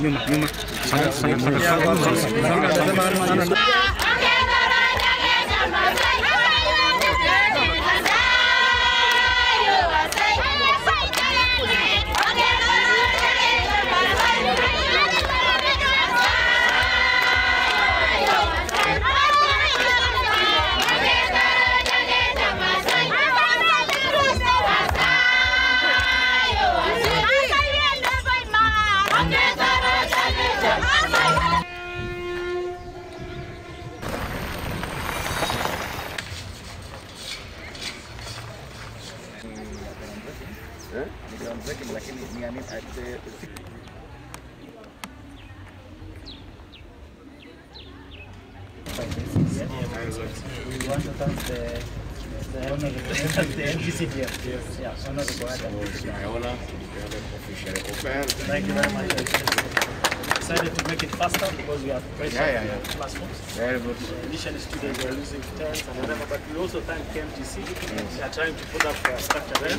Mimo, mimo. Sangat, sangat, sangat. We want to thank the, the honorable, the NGC here. Yes. Yeah, honorable Adam. Thank you very much. Decided to make it faster because we have pressure Yeah, yeah, yeah. classrooms. Very good. Initially students were using terms and whatever, but we also thank KMTC. They are trying to put up a structure there.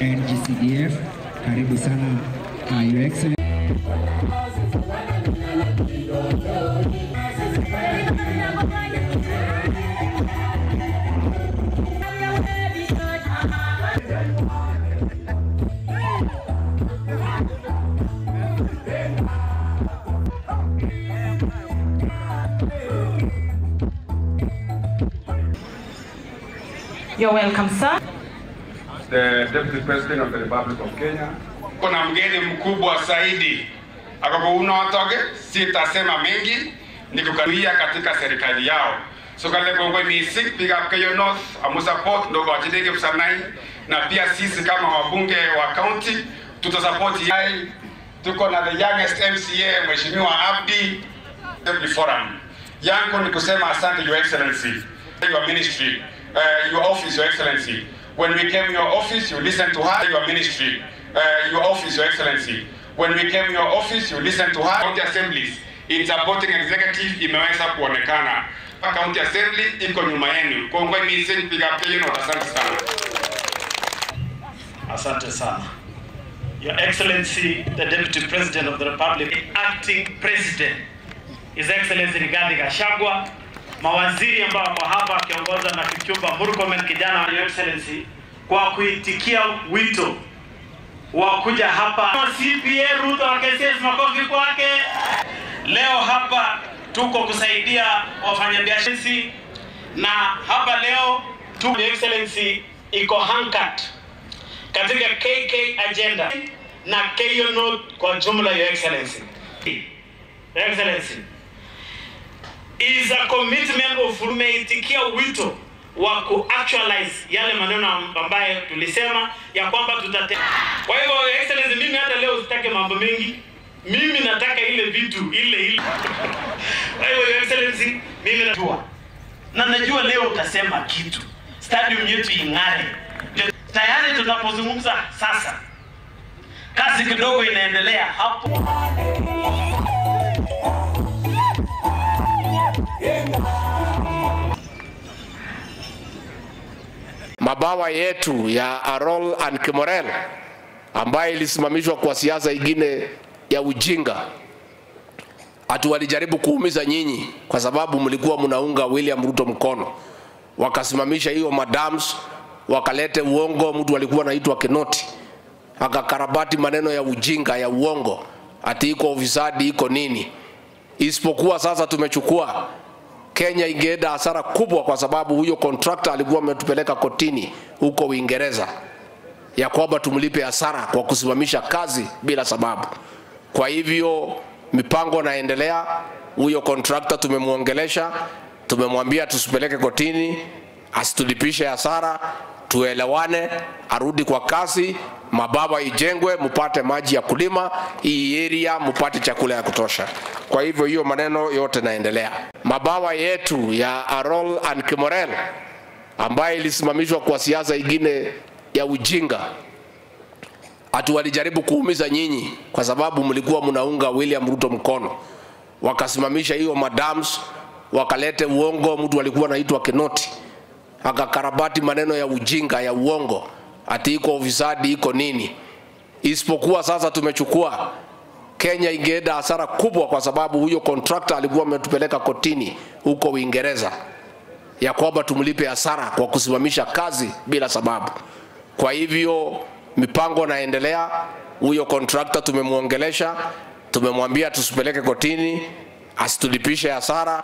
And GCDF. Karibu sana uh, You're welcome, sir. the Deputy President of the Republic of Kenya. kuna mgeni mkubwa zaidi. Ambapo unaotoge sitasema mengi. Ni kukanuia katika serikali yao. So kale kongwe misik piga keyo north amusupport ndogo wachidege msanai. Na pia sisi kama wabunge wa county tutasupport yai. Tuko na the youngest MCA mheshimiwa Abdi Deputy Forum. Yangu ni kusema asante your excellency. Your ministry uh, your office your excellency. When we came your office you listened to her your ministry. Uh, your office your excellency. When we came your office you listened to her. County assemblies. In supporting executive imeweza kuonekana. County assembly iko nyuma yenu. Kongwe misi piga pino asante sana. Asante sana. Your Excellency, the Deputy President of the Republic, acting President, His Excellency Rigathi Gachagua, mawaziri ambao wako hapa akiongoza na Kipchumba Murkomen, kijana wa Excellency, kwa kuitikia wito wa kuja hapa. CPA Ruto Akesias, makofi kwake. Leo hapa tuko kusaidia wafanyabiashara na hapa leo tu Excellency iko hankat katika KK agenda na KO note kwa jumla, Your Excellency. Excellency is a commitment of umeitikia wito wa ku actualize yale maneno ambayo tulisema ya kwamba tutate. Kwa hivyo excellence, mimi hata leo sitaki mambo mengi, mimi nataka ile vitu ile ile. Kwa hivyo excellence, mimi najua na najua leo utasema kitu, stadium yetu ing'are. Tayari tunapozungumza sasa, kazi kidogo inaendelea hapo. Mabawa yetu ya Arol and Kimorel ambayo ilisimamishwa kwa siasa ingine ya ujinga. ati walijaribu kuumiza nyinyi kwa sababu mlikuwa mnaunga William Ruto mkono, wakasimamisha hiyo madams, wakalete uongo. Mtu alikuwa anaitwa Kinoti akakarabati maneno ya ujinga ya uongo, ati iko ufisadi iko nini, isipokuwa sasa tumechukua Kenya ingeenda hasara kubwa, kwa sababu huyo contractor alikuwa ametupeleka kotini huko Uingereza ya kwamba tumlipe hasara kwa kusimamisha kazi bila sababu. Kwa hivyo mipango naendelea, huyo contractor tumemwongelesha, tumemwambia tusipeleke kotini, asitulipishe hasara, tuelewane, arudi kwa kazi, mababa ijengwe, mpate maji ya kulima, hii area mpate chakula ya kutosha. Kwa hivyo hiyo maneno yote naendelea. Mabawa yetu ya Arol and Kimorel ambaye ilisimamishwa kwa siasa ingine ya ujinga ati walijaribu kuumiza nyinyi kwa sababu mlikuwa mnaunga William Ruto mkono, wakasimamisha hiyo madams, wakalete uongo. Mtu alikuwa anaitwa Kinoti akakarabati maneno ya ujinga ya uongo, ati iko ufisadi iko nini. Isipokuwa sasa tumechukua Kenya ingeenda hasara kubwa, kwa sababu huyo contractor alikuwa ametupeleka kotini huko Uingereza ya kwamba tumlipe hasara kwa kusimamisha kazi bila sababu. Kwa hivyo mipango naendelea, huyo contractor tumemwongelesha, tumemwambia tusipeleke kotini, asitulipishe hasara,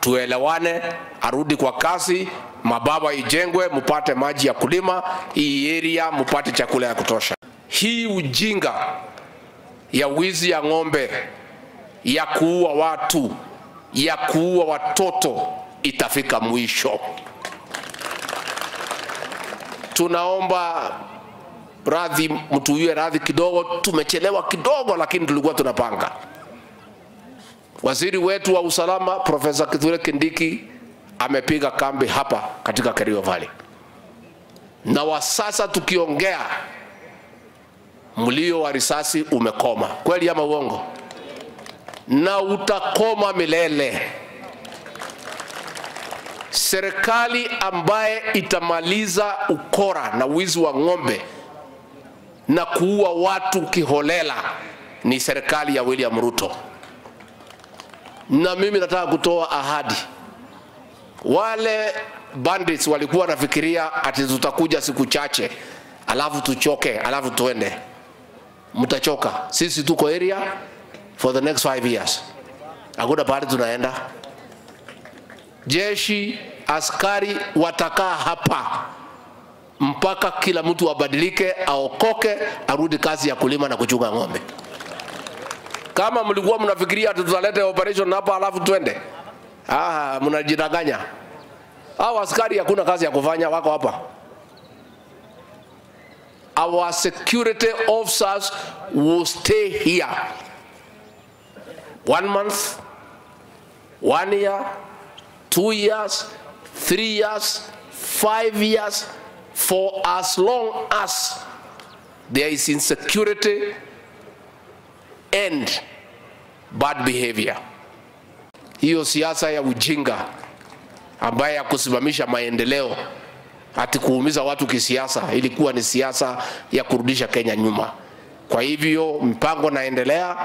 tuelewane, arudi kwa kazi, mababa ijengwe, mpate maji ya kulima, hii area mpate chakula ya kutosha. Hii ujinga ya wizi ya ng'ombe, ya kuua watu, ya kuua watoto itafika mwisho. Tunaomba radhi, mtuwie radhi kidogo, tumechelewa kidogo, lakini tulikuwa tunapanga. Waziri wetu wa usalama Profesa Kithure Kindiki amepiga kambi hapa katika Kerio Valley, na wa sasa tukiongea, mlio wa risasi umekoma, kweli ama uongo? Na utakoma milele. Serikali ambaye itamaliza ukora na wizi wa ng'ombe na kuua watu kiholela ni serikali ya William Ruto. Na mimi nataka kutoa ahadi, wale bandits walikuwa wanafikiria ati tutakuja siku chache alafu tuchoke alafu tuende. Mtachoka, sisi tuko area for the next five years, hakuna pahali tunaenda. Jeshi, askari watakaa hapa mpaka kila mtu abadilike, aokoke, arudi kazi ya kulima na kuchunga ng'ombe. Kama mlikuwa mnafikiria tutalete operation hapa alafu twende, ah, mnajidanganya. Hao askari hakuna kazi ya kufanya, wako hapa. Our security officers will stay here one month, one year, two years, three years, five years, for as long as there is insecurity and bad behavior. Hiyo siasa ya ujinga ambaye ya kusimamisha maendeleo ati kuumiza watu kisiasa ilikuwa ni siasa ya kurudisha Kenya nyuma. Kwa hivyo mpango naendelea,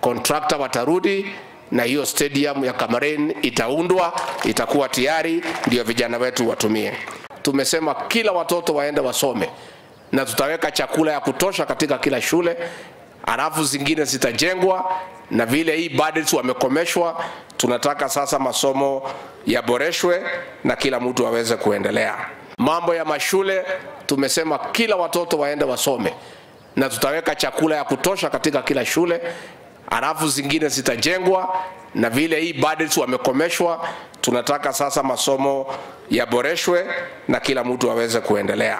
contractor watarudi na hiyo stadium ya Kamarin itaundwa, itakuwa tayari, ndio vijana wetu watumie. Tumesema kila watoto waende wasome na tutaweka chakula ya kutosha katika kila shule, alafu zingine zitajengwa, na vile hii budgets wamekomeshwa, tunataka sasa masomo yaboreshwe na kila mtu aweze kuendelea. Mambo ya mashule tumesema kila watoto waende wasome na tutaweka chakula ya kutosha katika kila shule, alafu zingine zitajengwa, na vile hii budgets wamekomeshwa, tunataka sasa masomo yaboreshwe na kila mtu aweze kuendelea.